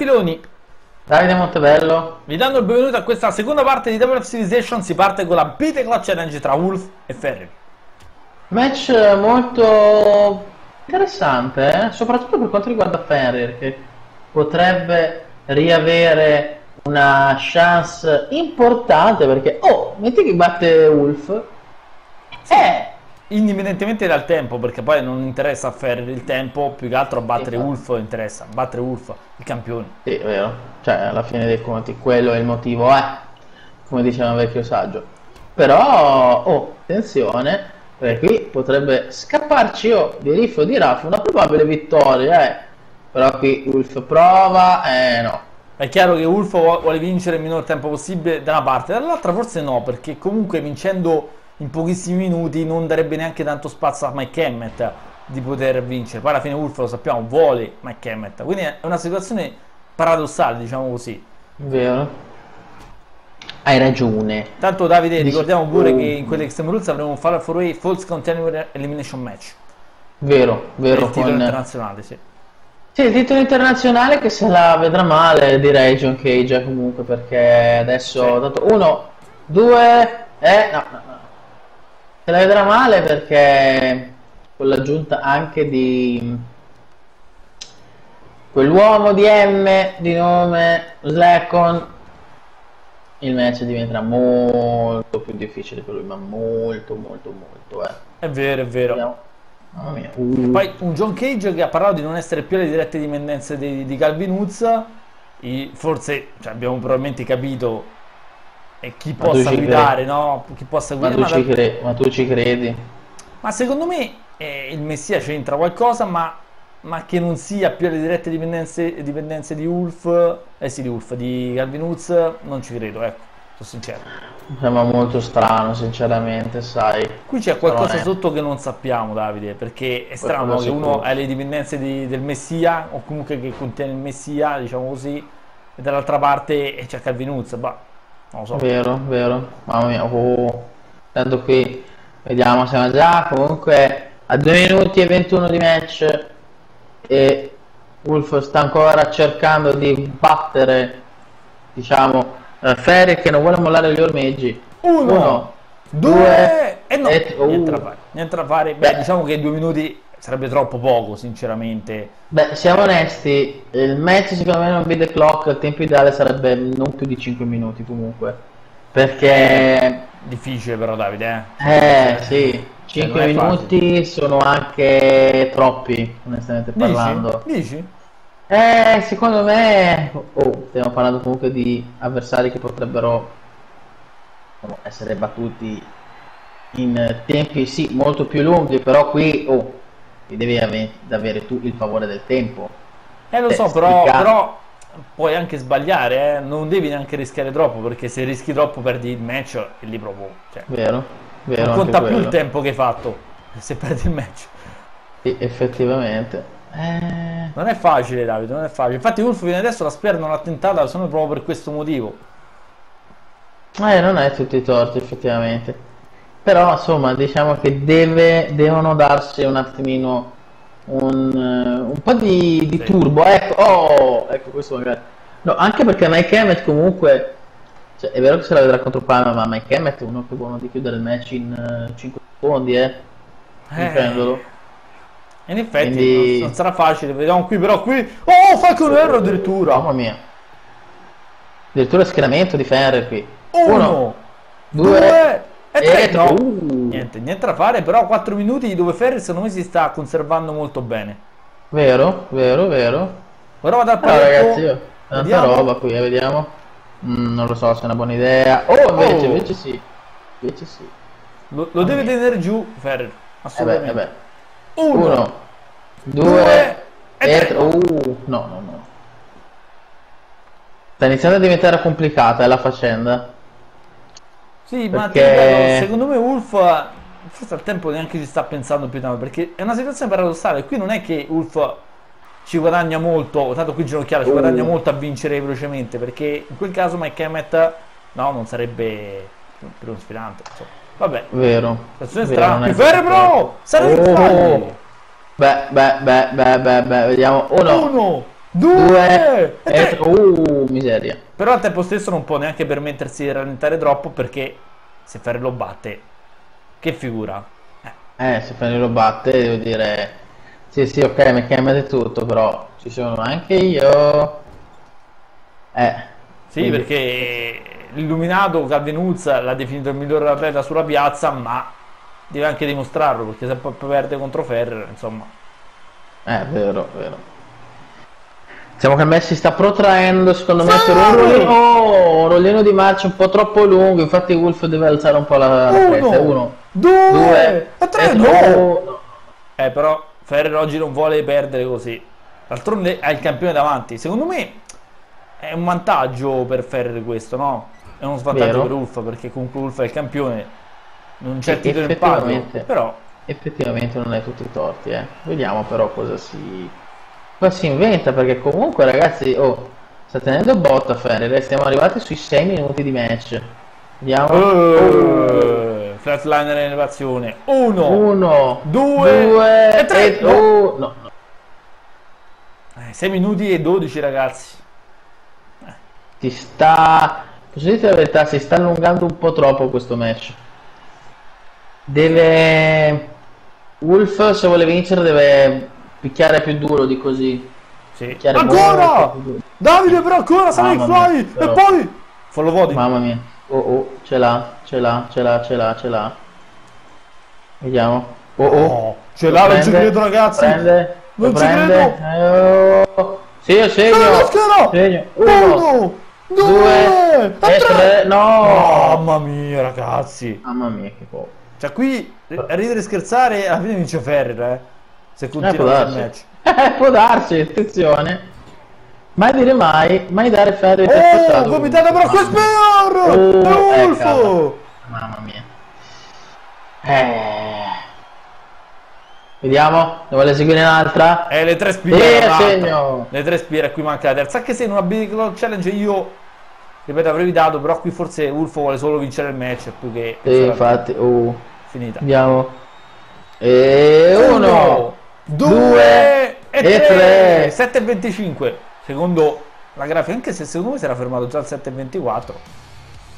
Filoni, Davide Montebello. vi danno il benvenuto a questa seconda parte di Double Civilization. Si parte con la Bite Club Challenge tra Wolf e Ferri. Match molto interessante, eh? soprattutto per quanto riguarda Ferrier, che potrebbe riavere una chance importante perché, oh, metti che batte Wolf. Eh, Indipendentemente dal tempo, perché poi non interessa a Ferri il tempo, più che altro a battere Sì, Wolf interessa. Battere Wolf, il campione. sì, è vero, cioè alla fine dei conti quello è il motivo, eh, come diceva un vecchio saggio. Però, oh, attenzione, perché qui potrebbe scapparci o di Riff o di Raff una probabile vittoria, eh. Però qui Wolf prova, eh no. È chiaro che vu- vuole vincere il minor tempo possibile da una parte, dall'altra forse no, perché comunque vincendo in pochissimi minuti non darebbe neanche tanto spazio a Mike Emmett di poter vincere. Poi alla fine Wolf lo sappiamo, vuole Mike Emmett. Quindi è una situazione paradossale, diciamo così. Vero? Hai ragione. Tanto Davide, ricordiamo pure Oh. che in quelle Extreme Rules avremo un Fall for Way False Continuing Elimination Match. Vero, vero. il titolo Con... internazionale, sì. Sì, il titolo internazionale che se la vedrà male direi John Cage comunque perché adesso Sì. dato uno, due, eh, no, no. Se la vedrà male perché con l'aggiunta anche di quell'uomo di M di nome Slackon il match diventerà molto più difficile per lui, ma molto molto molto, eh. È vero, è vero. Vediamo. Mamma mia. Uh. Poi un John Cage che ha parlato di non essere più alle dirette dipendenze di, di Calvin Woods, forse cioè, abbiamo probabilmente capito e chi Ma possa guidare, no? Chi possa Ma guidare, tu, ma, ci cre- ma tu ci credi? ma secondo me eh, il Messia c'entra qualcosa, ma, ma che non sia più alle dirette dipendenze, dipendenze di Wolf, eh sì, di Wolf, di Calvin Woods, non ci credo, ecco, sono sincero. Mi sembra molto strano, sinceramente, sai. Qui c'è qualcosa eh, sotto che non sappiamo, Davide, perché è strano che uno ha le dipendenze di- del Messia, o comunque che contiene il Messia, diciamo così, e dall'altra parte eh, c'è Calvin bah, non lo so. Vero, vero. Mamma mia, oh. Tanto qui, vediamo, siamo già comunque a 2 minuti e 21 di match e Wolf sta ancora cercando di battere, diciamo, Ferry che non vuole mollare gli ormeggi. Uno, Uno, due, e no, e- oh. niente da fare, niente da fare. Beh, Beh. diciamo che due minuti sarebbe troppo poco, sinceramente. Beh, siamo onesti, il match secondo me non the clock, il tempo ideale sarebbe non più di 5 minuti comunque. Perché Difficile però, Davide, eh. Eh sì, Cioè, 5 non è minuti sono anche troppi, onestamente parlando. Dici? Dici? Eh, secondo me, oh, stiamo parlando comunque di avversari che potrebbero essere battuti in tempi sì molto più lunghi, però qui oh, ti devi ave- avere tu il favore del tempo. Eh lo Eh, so, però, però puoi anche sbagliare, eh. non devi neanche rischiare troppo, perché se rischi troppo perdi il match e lì proprio... Cioè, Vero? Vero non conta più il tempo che hai fatto se perdi il match. Sì, effettivamente. Eh, Non è facile, Davide, non è facile. Infatti, Wolf fino adesso la Spear non l'ha tentata solo proprio per questo motivo. Eh, non è tutti i torti effettivamente. Però insomma diciamo che deve, devono darsi un attimino un, eh, un po' di, di Sì. turbo. Ecco, oh, ecco questo magari. No, anche perché Mike Emmett comunque, cioè, è vero che se la vedrà contro Palma, ma Mike Emmett è uno che buono di chiudere il match in 5 secondi, eh. Difendolo. In effetti Quindi- non, non sarà facile. Vediamo qui, però qui... Oh, Falcon Arrow addirittura! Mamma mia. Addirittura schieramento di Ferrer qui. Uno, due, due e tre. e- No, uh. niente, niente da fare, però 4 minuti dove Ferri secondo me si sta conservando molto bene. Vero, vero, vero. Ora vado al Allora paletto. ragazzi, io, tanta Vediamo. roba qui, eh, vediamo. Mm, non lo so se è una buona idea. Oh, invece, Oh. invece sì. Invece sì. Lo, lo deve mia. tenere giù Ferrer, Eh beh, assolutamente. eh beh. Uno, Uno, due, due e e tre. tre. Uh, no, no, no. Sta iniziando a diventare complicata eh, la faccenda. Sì, ma Perché- ripeto, secondo me Wolf forse al tempo neanche ci sta pensando più tanto perché è una situazione paradossale. Qui non è che Wolf ci guadagna molto, tanto qui ginocchiale ci Uh. guadagna molto a vincere velocemente perché in quel caso Mike Emmett no, non sarebbe più uno sfidante. insomma. Vabbè, Vero. situazione Vero, strana. Più. Pro! Sarebbe Oh. Beh, beh, beh, beh, beh, beh, vediamo. Uno, Uno, Due! Due! E tre! Uh, miseria. Però al tempo stesso non può neanche permettersi di rallentare troppo perché se Ferri lo batte, che figura. Eh, Eh, se Ferri lo batte, devo dire... Sì, sì, ok, mi chiamate tutto, però ci sono anche io. Eh. sì, quindi- perché l'illuminato Calvin Woods l'ha definito il miglior atleta sulla piazza, ma deve anche dimostrarlo perché se perde contro Ferrer, insomma. Eh, vero, vero. Diciamo che Messi sta protraendo, secondo me, per un rollino, oh, un rollino di marcia un po' troppo lungo, infatti Wolf deve alzare un po' la, la fretta. Uno, Uno, due, due, e tre, e no! no! Eh, però Ferrer oggi non vuole perdere così. D'altronde ha il campione davanti. Secondo me è un vantaggio per Ferrer questo, no? È uno svantaggio Vero. per Ulf perché comunque Ulf è il campione. Non c'è il titolo in palio, effettivamente. però Effettivamente non hai tutti i torti, eh. Vediamo però cosa si, cosa si inventa, perché comunque ragazzi, oh, sta tenendo botta Ferrer, stiamo arrivati sui 6 minuti di match. Vediamo. Oh. Eh, flatliner in elevazione. Uno, Uno, due, due e tre. e- oh, no, no. 6 minuti e 12 ragazzi. Si sta, posso dirti la verità, si sta allungando un po' troppo questo match. Deve, Wolf se vuole vincere deve picchiare più duro di così. Sì. Picchiare Ancora! Davide però ancora mia, Fly! E poi... Follow voting. Mamma mia. Oh oh, ce l'ha, ce l'ha, ce l'ha, ce l'ha, ce l'ha. Vediamo. Oh oh. Ce l'ha, non ci credo ragazzi. Prende, Non ci prende. Eh, oh. Sì, io segno. Maschera! Segno. Uno, Uno, due, due, e tre. No. Mamma mia ragazzi. Mamma mia, che po'. Cioè qui a ridere e scherzare alla fine vince Ferrer, eh se eh, continua eh, il match. Può darsi, attenzione. Mai dire mai, mai dare fede ai Oh, gomitata per Cospeor! Oh, eh, Ulfo! Mamma mia. Eh. Vediamo, ne vuole seguire un'altra? Eh, le tre spire. Eh, segno. Le tre spire, qui manca la terza. Anche se in una Big Challenge io, ripeto, avrei evitato, però qui forse Ulfo vuole solo vincere il match più che... Sì, infatti, oh. Finita. Vediamo. E uno. uno. 2 e 3. 7 e 25 secondo la grafica, anche se secondo me si era fermato già al 7 e 24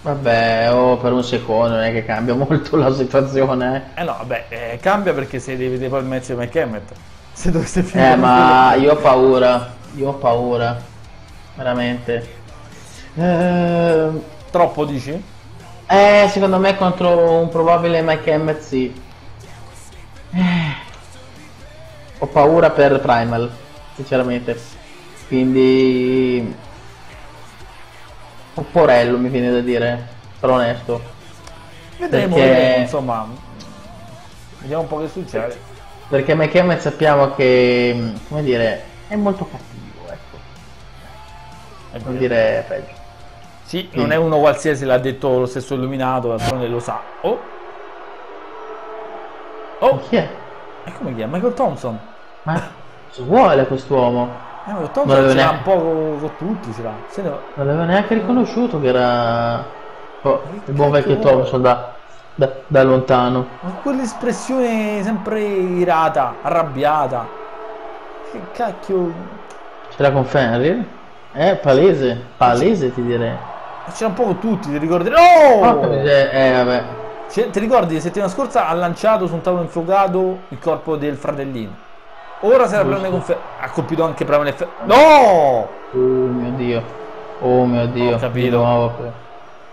Vabbè, oh, per un secondo non è che cambia molto la situazione. Eh. eh no, vabbè, eh, cambia perché se devi vedere poi il match di McKemmet. Se dovesse eh, finire. Eh, ma io ho paura, io ho paura. Veramente. Eh... Troppo dici? Eh, secondo me contro un probabile Mike Emmett sì. Eh ho paura per Primal, sinceramente. Quindi... Un porello mi viene da dire, però onesto. Vedremo, Perché- vedremo, insomma. Vediamo un po' che succede. Perché Mike Emmett sappiamo che, come dire, è molto cattivo, ecco. È Non dire peggio. Sì, non è uno qualsiasi, l'ha detto lo stesso illuminato, d'altronde lo sa. Oh! Oh! Chi è? E come chi è? Michael Thompson. Ma vuole quest'uomo? Eh, Michael Non Thompson lo ce l'ha un po' con, con tutti, ce l'ha. Se ne- Non l'avevo neanche riconosciuto che era oh, il buon vecchio? Thompson da, da, da lontano. Ma quell'espressione sempre irata, arrabbiata. Che cacchio... Ce l'ha con Fenrir? Eh, palese, palese ti direi. C'era un po' con tutti, ti ricordi? No! Miseria, eh vabbè. Cioè, ti ricordi, la settimana scorsa ha lanciato su un tavolo infuocato il corpo del fratellino. Ora se la prende con Ha colpito anche Primal F. No! Oh mio dio. Oh mio dio. Ho capito. Di nuovo qui.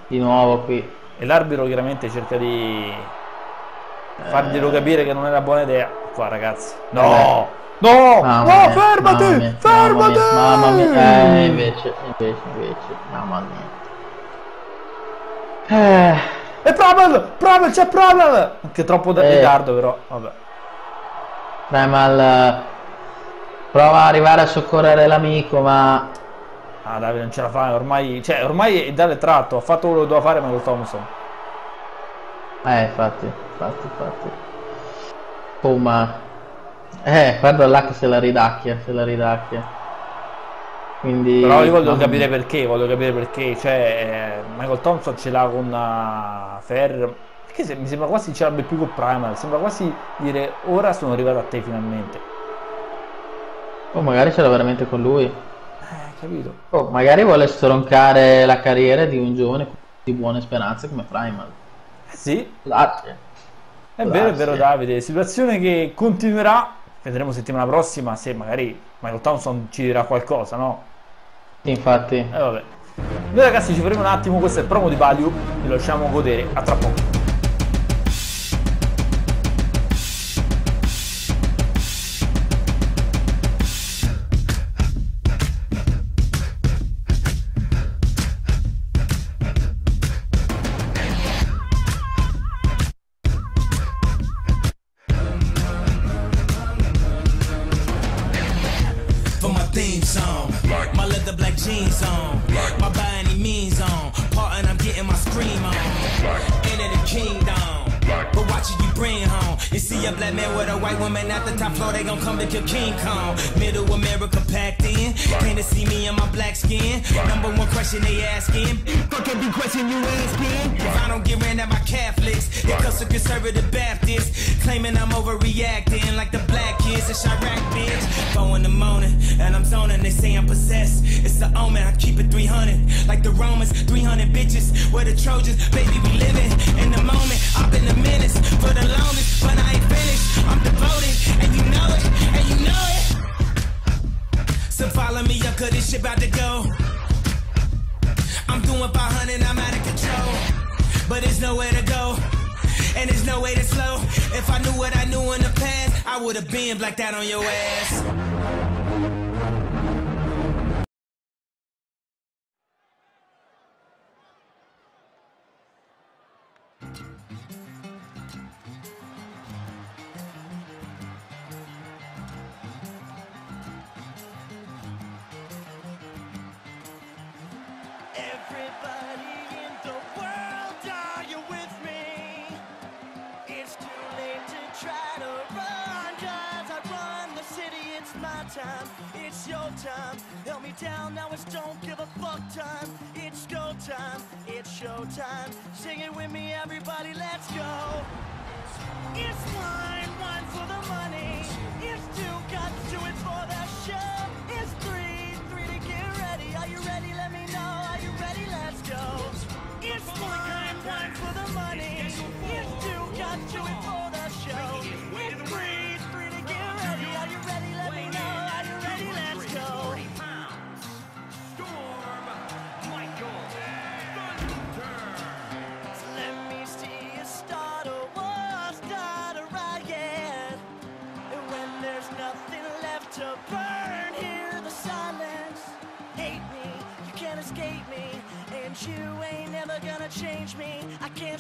Di nuovo qui. E l'arbitro chiaramente cerca di farglielo capire che non è una buona idea. Qua ragazzi. No! No! Mamma no, mia, fermati! mamma mia, fermati! Mamma mia, mamma mia. Eh, invece, invece, invece. Mamma mia. Eh. E Pravel! Pravel, c'è Pravel! Che troppo da Eh. ritardo però, vabbè. Primal eh, prova a arrivare a soccorrere l'amico, ma Ah Davide non ce la fa, ormai, cioè ormai è dalle tratto, ha fatto quello che doveva fare Michael Thompson. Eh, infatti, infatti, infatti. Oh, ma... Eh, guarda là che se la ridacchia, se la ridacchia. Quindi... Però io voglio capire perché, voglio capire perché, cioè eh, Michael Thompson ce l'ha con uh, Ferrer, perché se- mi sembra quasi ce l'abbia più con Primal, sembra quasi dire ora sono arrivato a te finalmente. Oh, magari ce l'ha veramente con lui. capito? Oh, magari vuole stroncare la carriera di un giovane di buone speranze come Primal. Eh sì. Grazie. È vero, è vero Davide, situazione che continuerà, vedremo settimana prossima se magari Michael Thompson ci dirà qualcosa, no? Infatti. Eh, vabbè. Noi ragazzi ci faremo un attimo, questo è il promo di Value, vi lasciamo godere, a tra poco. you question you ESPN? If I don't get ran at my Catholics, it comes to conservative Baptists, claiming I'm overreacting like the black kids in Chirac, bitch. Four in the morning, and I'm zoning, they say I'm possessed. It's the omen, I keep it 300, like the Romans, 300 bitches, we're the Trojans, baby, we living in the moment. I've been a menace for the longest, but I ain't finished. I'm devoted, and you know it, and you know it. So follow me, uncle, this shit about to go. I'm doing 500, I'm out of control. But there's nowhere to go, and there's no way to slow. If I knew what I knew in the past, I would have been blacked out on your ass.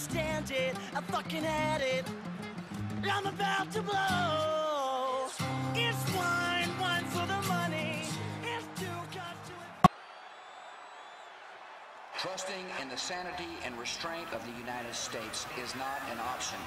can't stand it. I fucking had it. I'm about to blow. It's one, one for the money. It's two cups to it. Trusting in the sanity and restraint of the United States is not an option.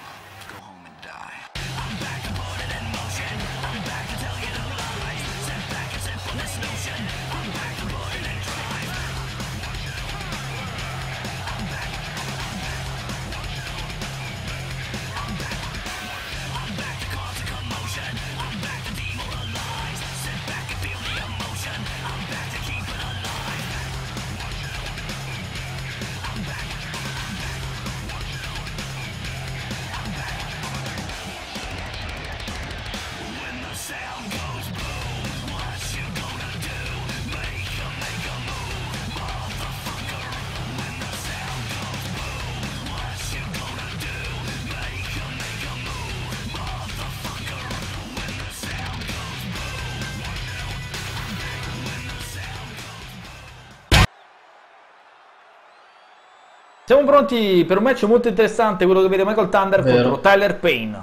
Siamo pronti per un match molto interessante, quello che vede Michael Thunder vero. contro Tyler Payne.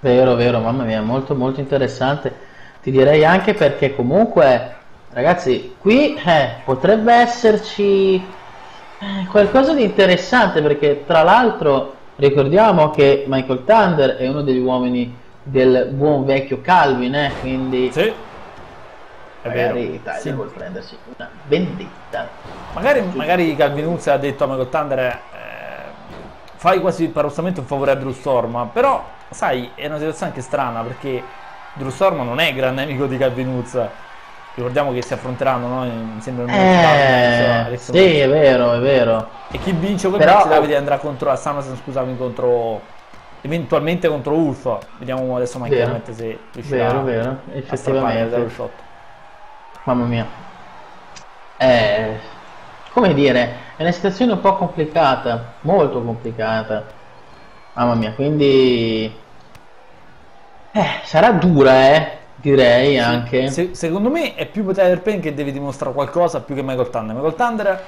Vero, vero, mamma mia, molto molto interessante. Ti direi anche perché comunque, ragazzi, qui eh, potrebbe esserci eh, qualcosa di interessante perché tra l'altro ricordiamo che Michael Thunder è uno degli uomini del buon vecchio Calvin, eh, quindi... Sì magari Italia sì. vuol prendersi una vendetta. Magari, magari Calvin Uzzi ha detto a Michael Thunder eh, fai quasi paradossalmente un favore a Drew Storm, però sai è una situazione anche strana perché Drew Storm non è grande amico di Calvin Uzzi ricordiamo che si affronteranno, no? Mi sembra un Eh, sì, è vero, è vero. E chi vince quel Però- match Davide andrà contro a SummerSlam, scusami, contro eventualmente contro Ulf. Vediamo adesso Mike Vero. Se riuscirà Vero, vero, a effettivamente. dallo shot. Mamma mia. Eh, come dire, è una situazione un po' complicata, molto complicata. Mamma mia, quindi... Eh, sarà dura, eh, direi anche. Se- secondo me è più Tyler Payne che deve dimostrare qualcosa più che Michael Thunder. Michael Thunder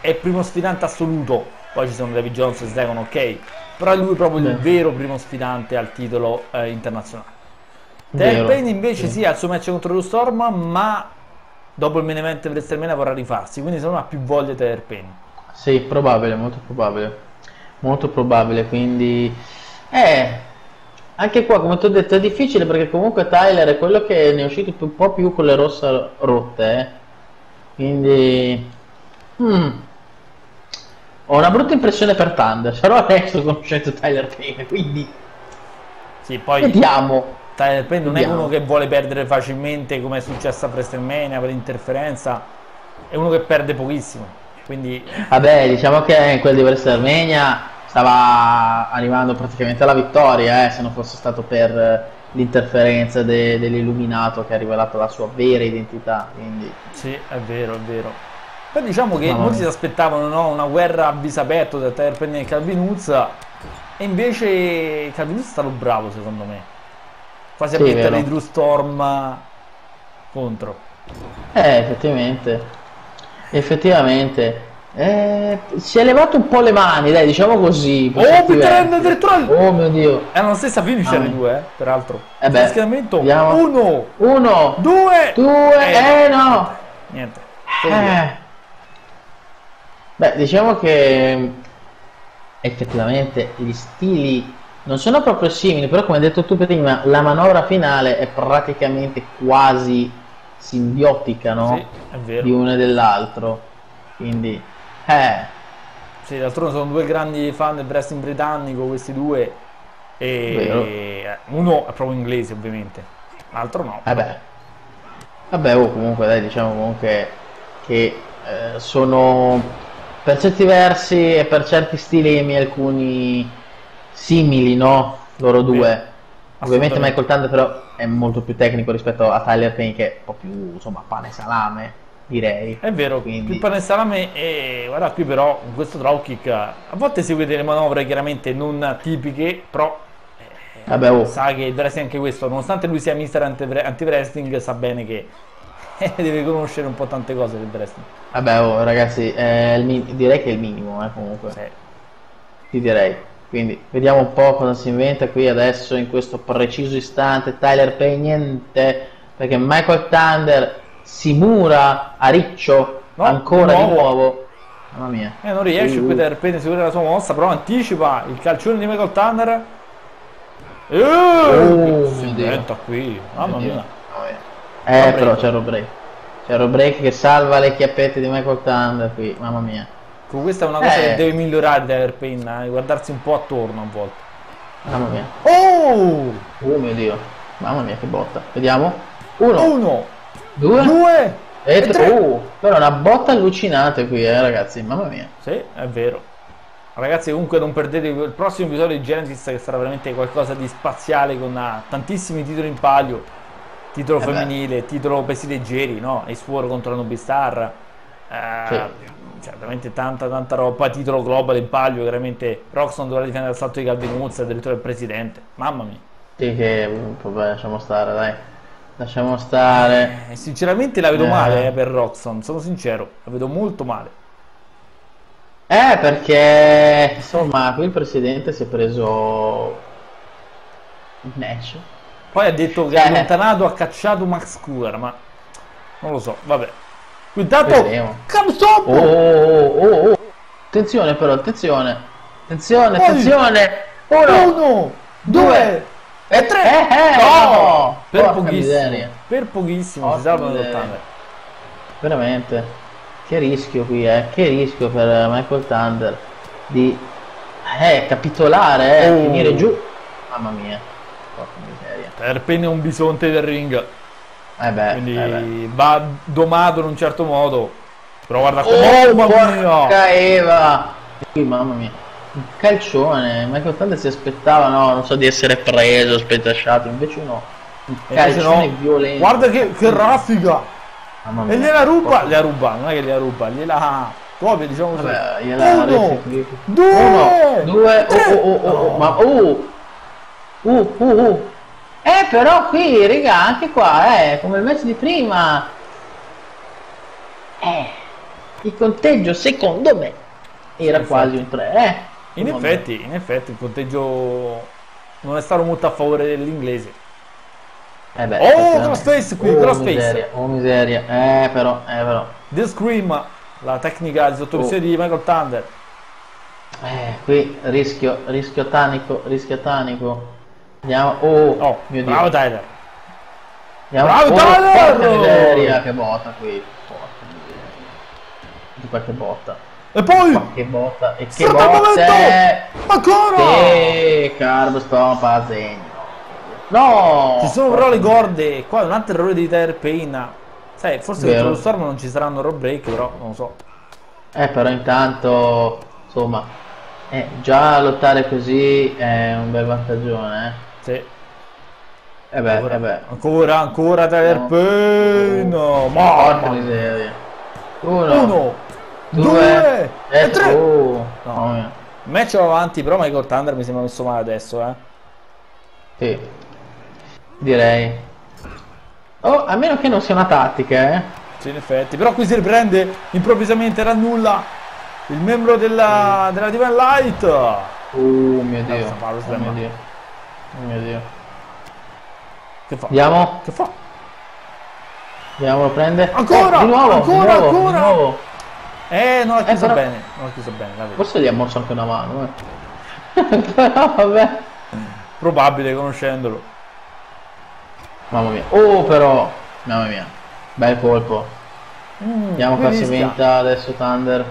è il primo sfidante assoluto, poi ci sono David Jones e Sdegon, ok, però è lui proprio il Beh. vero primo sfidante al titolo eh, internazionale. Tyler Payne invece sì. sì, ha il suo match contro lo Storm, ma dopo il main event per vorrà rifarsi, quindi secondo me ha più voglia Tyler Payne. Sì, probabile, molto probabile. Molto probabile, quindi... Eh, anche qua, come ti ho detto, è difficile perché comunque Tyler è quello che ne è uscito un po' più con le rosse rotte, eh. Quindi... mm. Ho una brutta impressione per Thunder, però adesso conoscendo Tyler Payne, quindi Sì, poi vediamo. Tyler Payne non è uno che vuole perdere facilmente come è successo a WrestleMania per interferenza, è uno che perde pochissimo, quindi Vabbè, diciamo che in quel di WrestleMania stava arrivando praticamente alla vittoria, eh, se non fosse stato per l'interferenza de- dell'illuminato che ha rivelato la sua vera identità. Quindi, Sì, è vero, è vero. Poi diciamo che Mamma molti si aspettavano no, una guerra a viso aperto tra Tyler Penny e Calvin Woods e invece Calvin Woods è stato bravo secondo me. Quasi a Sì, mettere vero. Drew Storm contro. eh, effettivamente, effettivamente, eh, si è levato un po' le mani, dai, diciamo così. Oh, Peter addirittura Oh mio Dio. Erano la stessa finisher Ah. i due, eh, peraltro. Eh beh, schieramento vediamo. uno, Uno, due, due, eh no. Niente. Eh. Beh, diciamo che effettivamente gli stili non sono proprio simili, però come hai detto tu prima, la manovra finale è praticamente quasi simbiotica, no? Sì, è vero. Di uno e dell'altro. Quindi, eh, Sì, d'altronde sono due grandi fan del wrestling britannico, questi due. E Vero. eh, uno è proprio inglese, ovviamente, l'altro no. vabbè. Vabbè, oh, comunque dai, diciamo comunque che eh, sono per certi versi e per certi stilemi alcuni simili, no? Loro due. Ovviamente assolutamente. Michael Thunder però è molto più tecnico rispetto a Tyler Payne che è un po' più, insomma, pane e salame, direi. È vero, Quindi- più pane e salame e guarda qui però in questo drop kick a volte segue delle manovre chiaramente non tipiche, però Vabbè, oh, sa che è anche questo, nonostante lui sia mister anti- anti-wrestling, sa bene che deve conoscere un po' tante cose del wrestling. vabbè, oh, ragazzi, mi- direi che è il minimo, eh, comunque. Sì. ti direi. Quindi vediamo un po' cosa si inventa qui adesso in questo preciso istante. Tyler Payne niente, perché Michael Thunder si mura a riccio No, ancora di di nuovo. nuovo. Mamma mia. Eh, non riesce Uh. Tyler Payne a seguire la sua mossa, però anticipa il calcione di Michael Thunder. Eh, Oh, si inventa qui, mamma mia. Mamma mia. Eh, però c'è Rob Break. C'è Rob Break che salva le chiappette di Michael Thunder qui, mamma mia. Ecco, questa è una cosa Eh. che deve migliorare Tyler Payne, eh, guardarsi un po' attorno a volte. Mamma mia. Oh! Oh mio Dio. Mamma mia che botta. Vediamo. Uno, Uno, due, due e e tre. Oh, però una botta allucinante qui, eh, ragazzi. Mamma mia. Sì, è vero. Ragazzi, comunque non perdete il prossimo episodio di Genesis che sarà veramente qualcosa di spaziale con ah, tantissimi titoli in palio. Titolo Eh beh. femminile, titolo pesi leggeri, no? Ace War contro la Nobistar. Eh, cioè, veramente tanta tanta roba. Titolo global in palio, veramente Roxon dovrà difendere il salto di Calvin Woods addirittura il presidente. Mamma mia. Sì, che vabbè, lasciamo stare, dai. Lasciamo stare. Eh, sinceramente la vedo Eh. male eh, per Roxon, sono sincero, la vedo molto male. Eh, perché insomma, qui il presidente si è preso il match. Poi ha detto che Eh. è allontanato, ha cacciato Max Cooler, ma non lo so, vabbè. Intanto. Capstop! Oh, oh, oh, oh. Attenzione però, attenzione. Attenzione, Poi- attenzione. Uno, Uno, due e tre! Eh, eh, No! no! Per Porca pochissimo, miseria. per pochissimo Porca si salvano. Veramente. Che rischio qui, eh. Che rischio per Michael Thunder di eh, capitolare, eh, Oh. finire giù. Mamma mia. Porca miseria. Per penne un bisonte del ring. Eh beh, Quindi eh va domato in un certo modo. Però guarda Oh, come... mamma mia! Eva! Qui, mamma mia. Un calcione, Michael Thunder si aspettava, no, non so, di essere preso, spetasciato, invece no. Un calcione no. violento. Guarda che, che raffica! Mamma mia. E gliela ruba! Gliela ruba, non è che gliela ruba, gliela copia, diciamo così. Vabbè, gliela Uno, due, Uno, due, tre. oh, oh, oh, oh, No. ma uh, uh, uh, uh. Eh, però qui, raga, anche qua, eh, come il match di prima. Eh, il conteggio, secondo me, era Infatti. quasi un 3, eh. In effetti, in effetti il conteggio non è stato molto a favore dell'inglese. Eh beh, Oh, crossface qui, oh, crossface. Miseria, oh, miseria. Eh, però, eh, però. The Scream, la tecnica di sottomissione Oh. di Michael Thunder. Eh, qui rischio, rischio tanico, rischio tanico. Andiamo, oh, Oh, mio Dio. bravo Tyler. Andiamo, Bravo, oh, Tyler! porca miseria, che botta qui. Porca miseria. Di qualche botta. E poi, Ma che botta. E che botte! ancora! Che carbo stompa segno. No! Ci sono però le corde, qua è un altro errore di Tyler Payne. Sai, forse contro lo Storm non ci saranno roll break, però non lo so. Eh, però intanto, insomma, eh, già lottare così è un bel vantagione, Sì. eh. Eh beh, Ancora, eh beh. ancora, ancora Tyler No. Porca Mamma miseria. Uno, Uno, due, due e e tre. Oh, No. Il match va avanti, però Michael Thunder mi sembra messo male adesso, eh. Sì, direi. Oh, a meno che non sia una tattica, eh. Sì, in effetti. Però qui si riprende improvvisamente da nulla il membro della, della Divine Light. Oh mio dio. Oh mio dio. Oh mio dio. Che fa? Andiamo? Che fa? Andiamo, lo prende. Ancora, Oh, di nuovo, ancora, di nuovo, ancora. di nuovo. Eh, non l'ha chiusa però- bene. Non l'ha chiusa bene, la vedo. Forse gli ha morso anche una mano, eh. Però vabbè. Probabile conoscendolo. Mamma mia. Oh però. Mamma mia. Bel colpo. Mm, rischia. vinta adesso Thunder.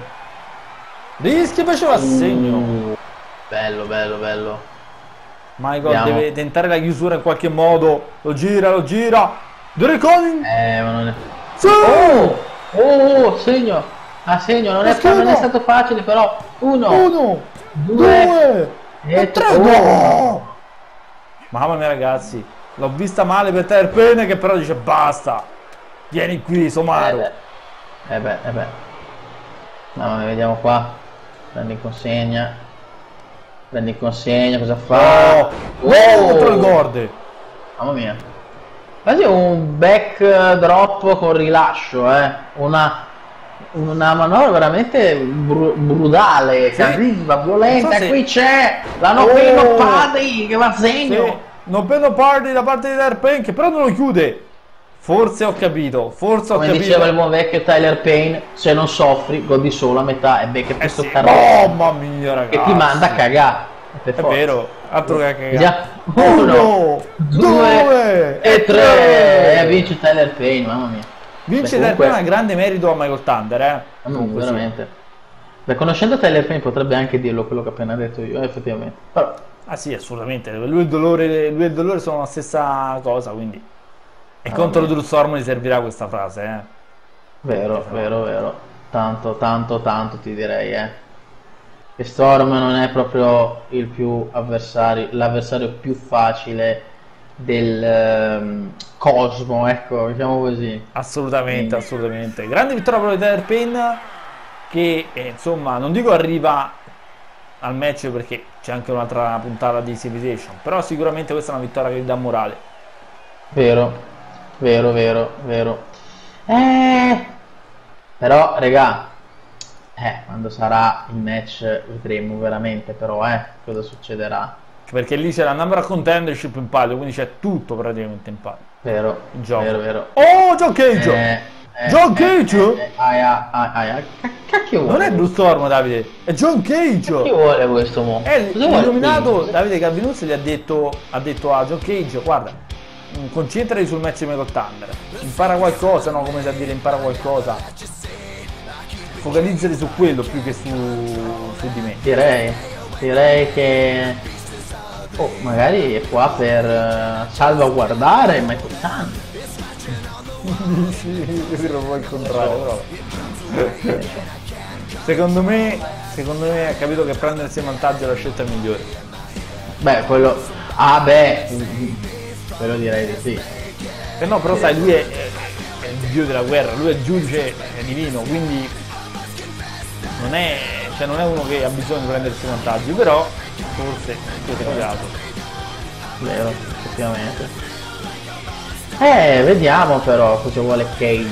Rischia invece va a segno. Uh, bello, bello, bello. Michael Vediamo. deve tentare la chiusura in qualche modo. Lo gira, lo gira. Derek Collins. Eh, ma non è... Sì! Oh! Oh, segno! A segno, non è, non è stato facile però. Uno, Uno, due, due e e tre. oh. Mamma mia ragazzi, l'ho vista male per Tyler Payne che però dice basta. Vieni qui, Eh Somaro. beh, eh beh, eh beh. Mamma mia, vediamo qua. Prendi consegna. Prendi in consegna, cosa fa? Oh, oh, contro le corde. Mamma mia. Quasi un back drop con rilascio, eh. Una, una manovra veramente bru- brutale, Sì. cattiva, violenta. So se- Qui c'è la Oh. Nopeno Padri che va a Sì, segno. non vedo party da parte di Payne che però non lo chiude. Forse ho capito, forse ho Come capito. diceva il buon vecchio Tyler Payne, se non soffri, godi solo a metà. E beh, che Eh questo sì, carro mamma mia ragazzi. che ti manda a cagare. È forza. vero, altro che a cagare. Uno, Uno, due due e tre. tre. E vince Tyler Payne, mamma mia. Vince Tyler Payne ha grande merito a Michael Thunder, eh. Comunque sì. veramente. Beh, conoscendo Tyler Payne potrebbe anche dirlo quello che ho appena detto io, eh, effettivamente. Però, Ah sì, assolutamente. Lui e il dolore, lui e il dolore sono la stessa cosa, quindi. E Ah, contro vabbè. Drew Storm gli servirà questa frase, eh. vero, vero, vero. Tanto, tanto, tanto ti direi, eh. Che Storm non è proprio il più avversario, l'avversario più facile del ehm, Cosmo, ecco, diciamo così. Assolutamente, Mm. assolutamente. Grande vittoria per Tyler Payne che eh, insomma, non dico arriva al match perché c'è anche un'altra puntata di Civilization, però sicuramente questa è una vittoria che gli dà morale. Vero, vero, vero, vero. Eh, però, regà, eh, quando sarà il match vedremo veramente, però, eh, cosa succederà. Perché lì c'è la number contendership in palio, quindi c'è tutto praticamente in palio. Vero, In gioco. vero, vero. Oh, John Cage! Eh, eh, John eh, Cage? eh, eh, Cacchio Non è Blue Storm, Davide, è John Cage! Che vuole questo mo? È Cosa vuole illuminato qui? Davide Calvinus gli ha detto, ha detto a John Cage guarda concentrati sul match di Michael Thunder impara qualcosa no come sa dire impara qualcosa focalizzati su quello più che su, su di me Direi, direi che... Oh, magari è qua per eh, salvaguardare Michael Thunder. sì, così lo può incontrare, però. Secondo me, secondo me ha capito che prendersi in vantaggio è la scelta migliore. Beh, quello... Ah beh, quello direi di sì. Eh no, però sai, lui è, è- il dio della guerra, lui è giudice è divino, quindi non è, cioè non è uno che ha bisogno di prendersi vantaggi, però forse si è fregato. Vero, effettivamente. Eh, vediamo però cosa vuole Cage.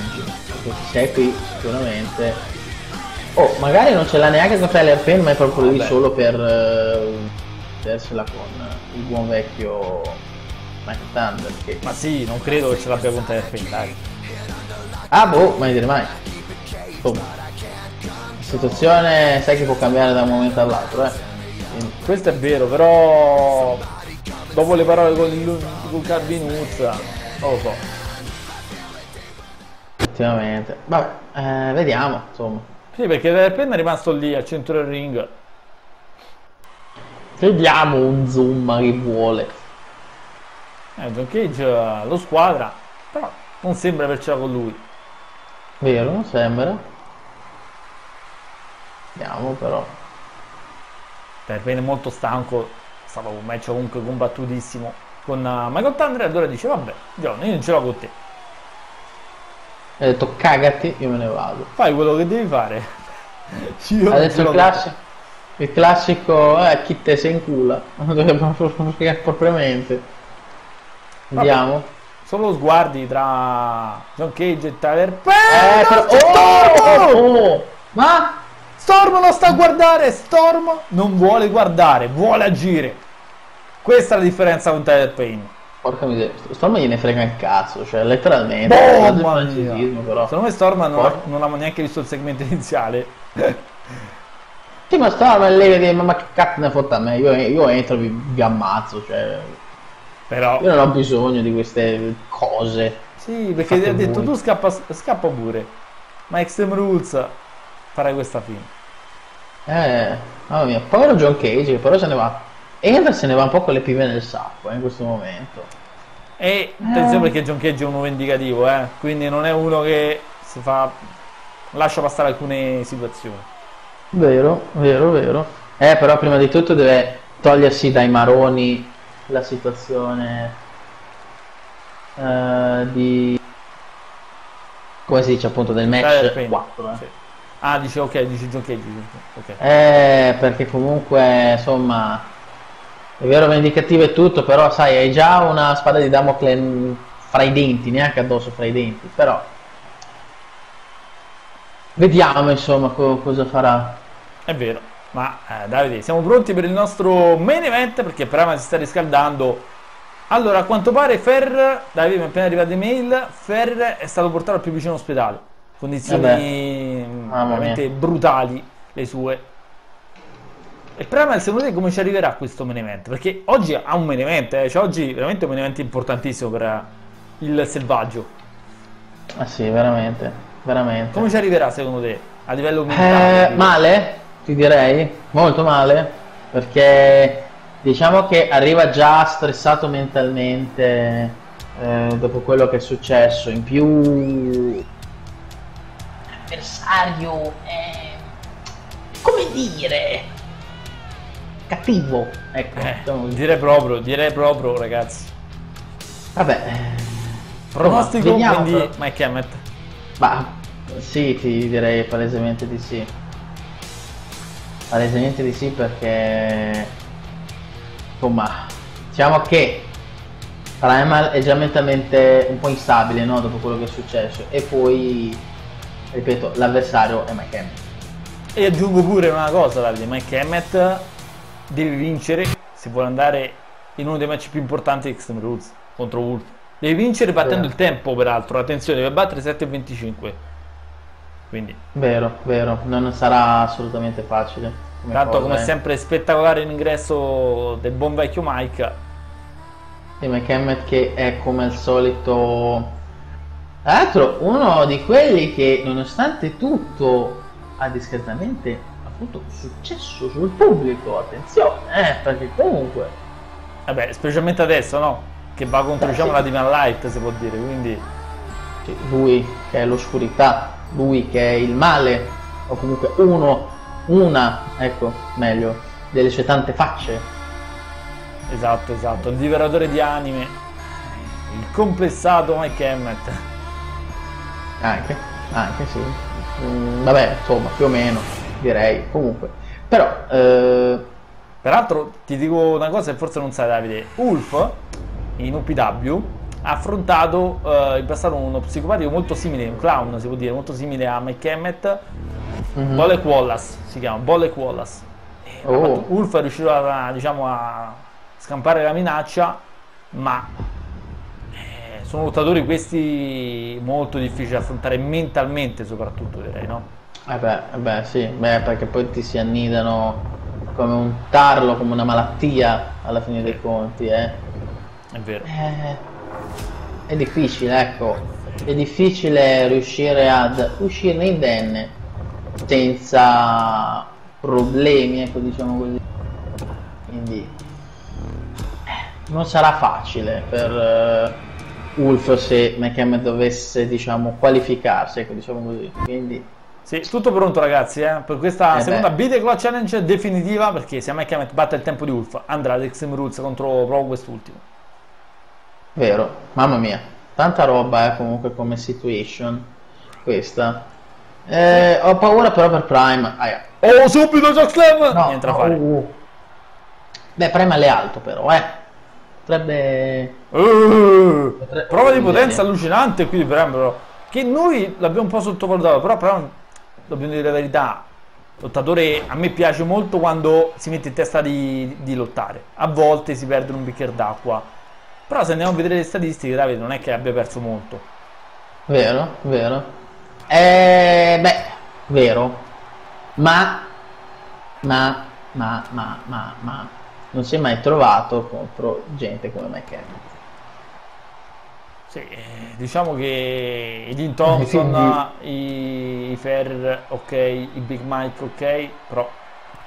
Perché se qui sicuramente. Oh, magari non ce l'ha neanche con Tyler Payne, ma è proprio lì solo per eh, vedersela con il buon vecchio Mike Thunder. Che... Ma sì, non credo che ce l'abbia con Tyler Payne, dai. Ah boh, mai dire mai. Insomma. La situazione sai che può cambiare da un momento all'altro, eh. Quindi- Questo è vero, però dopo le parole con, il, con Carbinuzza, non lo so. Effettivamente. Vabbè, eh, vediamo, insomma. Sì, perché è rimasto lì al centro del ring. Vediamo un zoom che vuole. Eh, John Cage eh, lo squadra, però non sembra avercela con lui. Vero, non sembra. Vediamo però. È molto stanco, è stato un match comunque combattutissimo con eh, Michael Thunder e allora dice vabbè, John, io non ce l'ho con te, Ha detto cagati, io me ne vado. fai quello che devi fare. Ha detto il classico. Il classico, eh, chi te sei in culo. Vediamo. Solo sguardi tra John Cage e Tyler Payne. Eh, però... Storm! oh, oh, ma Storm lo sta a guardare, Storm non vuole guardare, vuole agire. Questa è la differenza con Tyler Payne. Porca miseria, Storm gliene frega il cazzo, cioè letteralmente. Boh, però. Secondo me Storm non, non avevamo neanche visto il segmento iniziale. Sì, ma Storm è lì che dice, ma, ma che cazzo ne fotta a me? Io, io entro vi, vi ammazzo, cioè. Però Io non ho bisogno di queste cose. sì, perché Fate ha detto voi. tu scappa, scappa pure. Ma Extreme Rules farai questa fine. Eh, mamma mia, povero John Cage che però se ne va. Entra se ne va un po' con le pive nel sacco eh, in questo momento. E attenzione perché John Cage è uno vendicativo, eh? quindi non è uno che si fa lascia passare alcune situazioni. Vero, vero, vero. Eh, però prima di tutto deve togliersi dai maroni la situazione eh, di... come si dice appunto del match Payne. 4. Eh. Sì. Ah, dice ok, dice John Cage. dice, ok. Eh, perché comunque, insomma, è vero vendicativo e tutto, però sai, hai già una spada di Damocle fra i denti, neanche addosso fra i denti, però... Vediamo, insomma, co- cosa farà. È vero, ma eh, Davide, siamo pronti per il nostro main event perché Prama si sta riscaldando. Allora, a quanto pare Ferr, Davide mi è appena arrivata email, Ferr è stato portato al più vicino ospedale. Condizioni mm, Mamma veramente brutali le sue. E Prama, secondo te come ci arriverà questo main event? Perché oggi ha un main event, eh, cioè oggi veramente un main event importantissimo per eh, il selvaggio. Ah sì, veramente, veramente. Come ci arriverà secondo te a livello mentale? Eh, male, ti direi, molto male, perché diciamo che arriva già stressato mentalmente eh, dopo quello che è successo. In più, l'avversario è, come dire, cattivo. Ecco, Eh, diciamo direi proprio, direi proprio ragazzi. Vabbè, eh, Pronostico quindi. Mike Emmett. ma sì, ti direi palesemente di sì. Palesemente di sì perché insomma diciamo che Primal è già mentalmente un po' instabile no? dopo quello che è successo e poi ripeto l'avversario è Mike Emmett E aggiungo pure una cosa Davide, Mike Emmett deve vincere se vuole andare in uno dei match più importanti di Extreme Rules contro Wolf. Deve vincere battendo Vero. il tempo peraltro, attenzione, deve battere 7 e 25. Quindi, vero vero non sarà assolutamente facile tanto cosa, come eh. sempre spettacolare l'ingresso del buon vecchio Mike. Sì, Mike che è come al solito tra l'altro uno di quelli che nonostante tutto ha discretamente avuto successo sul pubblico attenzione eh, perché comunque Vabbè, specialmente adesso, no? Che va contro Beh, diciamo sì. la Divan Light, si può dire, quindi Sì, lui che è l'oscurità, lui che è il male, o comunque uno, una, ecco, meglio, delle sue tante facce. Esatto, esatto. Il diveratore di anime. Il complessato Mike Emmett. Anche, anche sì. Mm, vabbè, insomma, più o meno, direi. Comunque. Però, eh, Peraltro ti dico una cosa che forse non sai Davide. Ulf in UPW ha affrontato eh, in passato uno psicopatico molto simile, un clown si può dire, molto simile a Mike Emmett. mhm. Bolek Wallace si chiama, Bolek Wallace. E ha Oh. fatto- Ulf è riuscito a, diciamo, a scampare la minaccia, ma eh, sono lottatori questi molto difficili da affrontare mentalmente soprattutto direi, no? Eh beh, eh beh, sì, beh, perché poi ti si annidano come un tarlo, come una malattia alla fine dei conti, eh. È vero. Eh, è difficile, ecco, è difficile riuscire ad uscirne indenne senza problemi, ecco, diciamo così. Quindi eh, non sarà facile per eh, Ulf se McKemmett dovesse, diciamo, qualificarsi, ecco, diciamo così. Quindi Sì, tutto pronto ragazzi, eh, per questa Eh seconda beh. The Clock Challenge definitiva, perché se Emmett batte il tempo di Ulf, andrà ad Extreme Rules contro proprio quest'ultimo. Vero, mamma mia, tanta roba eh, comunque come situation questa. Eh, ho paura però per Prime. Ah, yeah. Oh, subito Jack Slam! No, Niente no, fare. uh. Beh, Prime è alto però, eh. Potrebbe... Uh, Potre- prova di potenza allucinante qui di Prem, però. Che noi l'abbiamo un po' sottovalutato, però Prem, dobbiamo dire la verità, lottatore a me piace molto quando si mette in testa di, di lottare. A volte si perde un bicchiere d'acqua. Però se andiamo a vedere le statistiche, Davide, non è che abbia perso molto. Vero, vero. Eh, beh, vero. Ma, ma, ma, ma, ma, ma, non si è mai trovato contro gente come McKenna. Sì, eh, diciamo che i Dean Thompson, i, i Ferrer, ok, i Big Mike, ok, però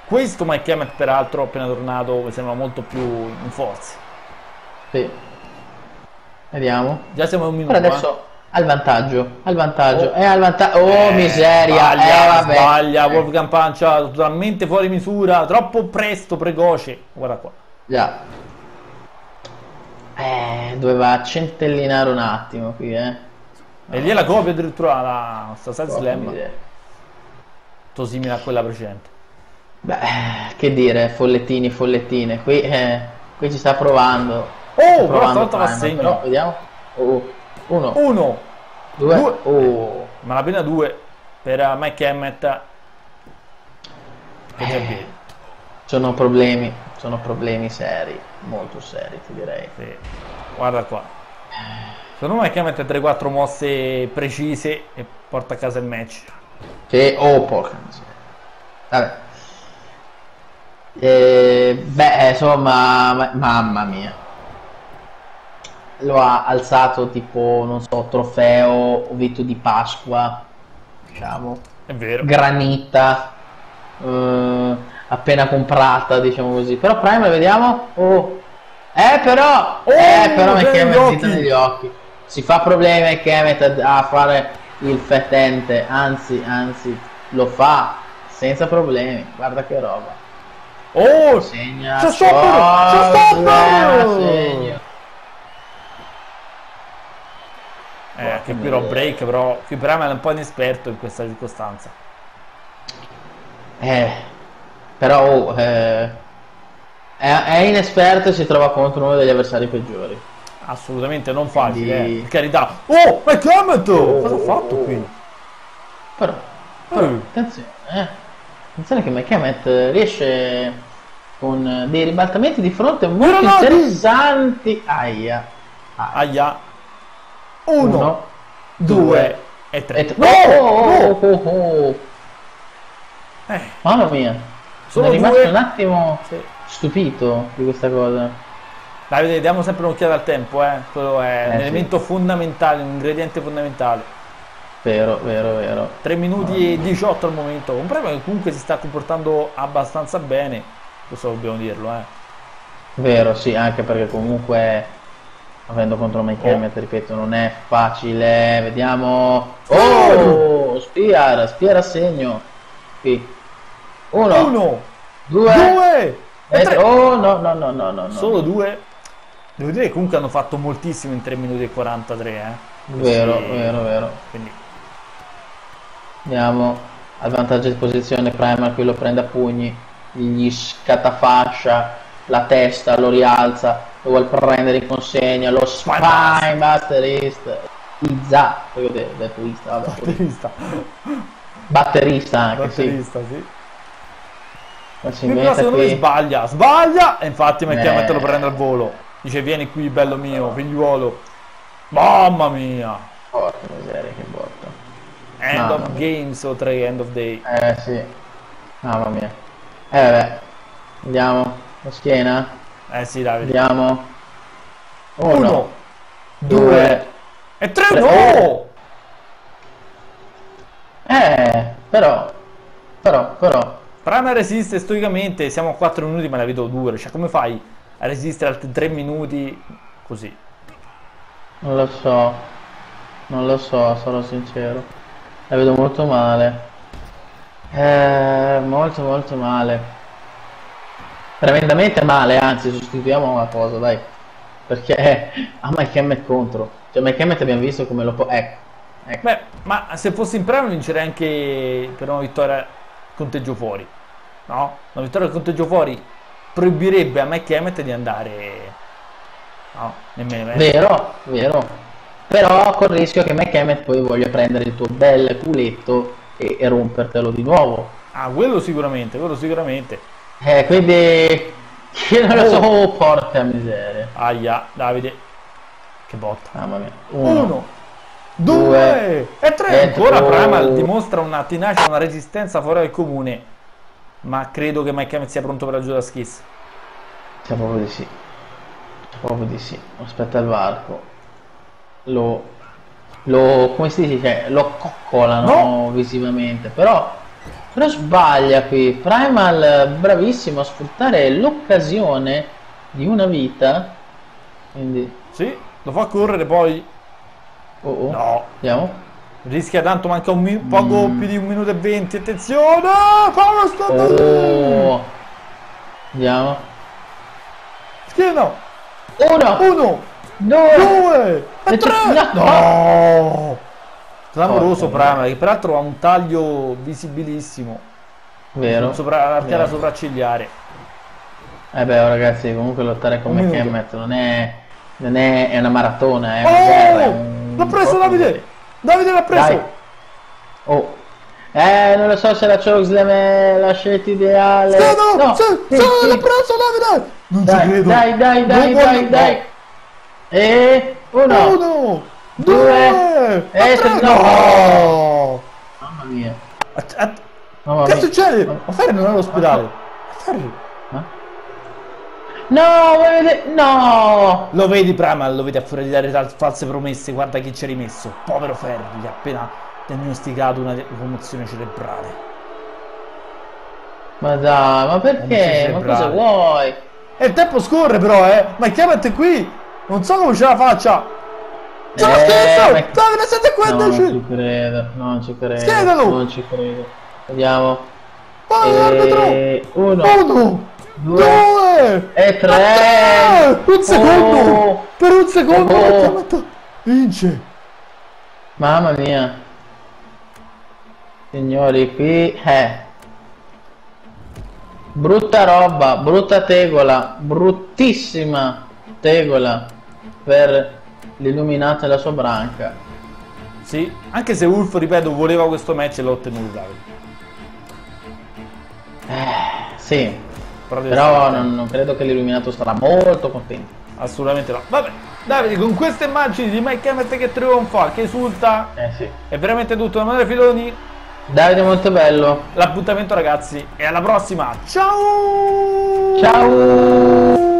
questo Mike Emmett peraltro appena tornato mi sembra molto più in forza. Sì. Vediamo. Già siamo a un minuto. Però adesso ha il vantaggio, ha il vantaggio, Oh. è al vantaggio. Oh, eh. Eh, miseria, Sbaglia, eh, sbaglia, Eh, Wolfgang Pancia totalmente fuori misura, troppo presto, precoce. Guarda qua. Già. Eh, doveva centellinare un attimo qui, eh. E lì è la copia addirittura la Porca slam, molto simile a quella precedente. Beh, che dire, follettini, follettine. Qui, eh, qui ci sta provando. Oh, però stavolta va segno. però vediamo. Oh, uno, Uno, due, due. oh. malapena due per Mike Emmett. Piedi. Sono problemi, sono problemi seri, molto seri, ti direi. Sì. Guarda qua. Secondo me che mette 3-4 mosse precise e porta a casa il match. Che, oh, porca. Vabbè. Eh, beh, insomma, ma- mamma mia. Lo ha alzato tipo, non so, trofeo, ovito di Pasqua, diciamo, È vero. granita, eh, appena comprata, diciamo così. Però Prime, vediamo. Oh. Eh, però, eh, però occhi. zitto negli occhi. Si fa problemi McKemmet a, a fare il fettente, anzi, anzi, lo fa senza problemi. Guarda che roba. Oh! Segna. C'è stopper! C'è Oh, stopper! beh, segno. Eh, anche qui Rob Break, però qui Prime è un po' inesperto in questa circostanza. Eh, però oh, eh, è, è inesperto e si trova contro uno degli avversari peggiori. Assolutamente non facile, Quindi- eh, per carità. Oh, Mike Emmett! Oh, Cosa ha fatto oh. qui? Però, però Eh. attenzione, eh. Attenzione che McKemmet riesce con dei ribaltamenti di fronte molto interessanti. Aia. Aia. Aia. Uno, Uno, due e tre. e tre. No! Oh, oh, oh. Eh, Mamma mia. Solo Sono rimasto due. un attimo sì. stupito di questa cosa. Davide, diamo sempre un'occhiata al tempo, eh. Quello è un Eh, sì. elemento fondamentale, un ingrediente fondamentale. Vero, vero, vero. 3 minuti e 18 al momento. Un premio che comunque si sta comportando abbastanza bene. Questo dobbiamo dirlo, eh. Vero, sì, anche perché comunque avendo contro Mike Oh. Emmett, ripeto, non è facile. Vediamo. Oh, Spiar, Spiar a segno. Qui. Uno, Uno, due, due, e e tre. Oh, no, no, no, no, no. no. Solo due. Devo dire che comunque hanno fatto moltissimo in 3 minuti e 43, eh. Vero, Questi- vero, vero. Quindi, Andiamo al vantaggio di posizione. Primer qui lo prende a pugni, gli scatafascia la testa, lo rialza, lo vuole prendere in consegna, lo spine batterista. Izza, perché ho detto- vabbè, batterista. batterista anche, sì. batterista, sì. Ma si però secondo me qui. sbaglia, sbaglia! E infatti McKemmett Eh. lo prende al volo. Dice vieni qui bello mio, figliuolo. Mamma mia! Porca miseria, che botta. End Mamma of mia. games o 3 end of day. Eh sì. Mamma mia. Eh vabbè. Vediamo. La schiena. Eh sì, Davide. Vediamo. Uno. Uno, Due. e tre, Tre. no! Oh! Eh, però. Però, però. Prima resiste stoicamente, siamo a 4 minuti ma la vedo dura. Cioè come fai a resistere altri 3 minuti così? Non lo so. Non lo so, sarò sincero. La vedo molto male. Eh, molto molto male. Tremendamente male, anzi, sostituiamo una cosa, dai. Perché a Mike Emmett contro. Cioè, Mike Emmett abbiamo visto come lo può. Ecco. Ecco. Beh, ma se fossi in premio vincerei anche per una vittoria conteggio fuori. No? Una vittoria conteggio fuori proibirebbe a Mike Emmett di andare... No, nemmeno eh. Vero, vero. Però col rischio che Mike Emmett poi voglia prendere il tuo bel culetto e, e rompertelo di nuovo. Ah, quello sicuramente, quello sicuramente. Eh, quindi... Io non lo so, oh, porca miseria. Aia, Davide. Che botta. Mamma mia. Uno, Uno. due, due, e tre. Ancora. Primal dimostra una tenacia, una resistenza fuori dal comune. Ma credo che Mike Emmett sia pronto per la Judas Kiss. C'è proprio di sì. Proprio di sì. Aspetta il varco. Lo... Lo... come si dice? Cioè, lo coccolano No. visivamente. Però... Però sbaglia qui. Primal bravissimo a sfruttare l'occasione di una vita. Quindi... Sì, lo fa correre poi. Oh, oh. No, Vediamo. rischia tanto, manca un poco più di un minuto e venti. Attenzione! Power stop! Oh. Vediamo. Schiena! Uno, Uno, due, due, e E tre! tre- No! Clamoroso Primal, che peraltro ha un taglio visibilissimo. vero. Sopra, l'artera Vero. sopraccigliare. Eh beh, oh, ragazzi, comunque lottare minuto. McKemmett non è, non è, è una maratona, è una guerra. è Oh! un- L'ha preso Davide! di- Davide l'ha preso! Dai. Oh. Eh, non lo so se la Chokeslam è la scelta ideale. Schiena! No, sì, sì, sì, sì. l'ha preso Davide! Non ci Dai, credo! dai, dai, dai, Non dai, dai. E uno. Uno, due, e e tre. tre. No! Mamma mia. Att- att- Mamma Che mia. succede? Ma Ferri non è all'ospedale. Ferri. No, vuoi vedere? No. Lo vedi Primal, lo vedi a furia di dare false promesse, guarda chi ci ha rimesso. Povero Ferri, gli ha appena diagnosticato una commozione cerebrale. Ma dai, ma perché? Ma cosa vuoi? E il tempo scorre però, eh! Ma chiamate qui! Non so come ce la faccia! Ce l'ha Eh, ma- Davide, siete No, non 15! ci credo, non ci credo. Schiedalo! Non ci credo. Vediamo. Vai, Eh, arbitro! uno, Uno! due, Due! e tre. tre! Un secondo! Oh, Per un secondo! Oh. chiamata Vince! mamma mia. Signori, qui eh. Brutta roba, brutta tegola, bruttissima tegola per l'illuminato e la sua branca. Sì, anche se Wolf, ripeto, voleva questo match e l'ha ottenuto Davide. Sì, Però, però non, non credo che l'illuminato sarà molto contento. Assolutamente no. Vabbè, Davide, con queste immagini di Mike Emmett che trionfa, che esulta, Eh sì. è veramente tutto. Emanuele Filoni, Davide Montebello, l'appuntamento ragazzi, e alla prossima. Ciao! ciao!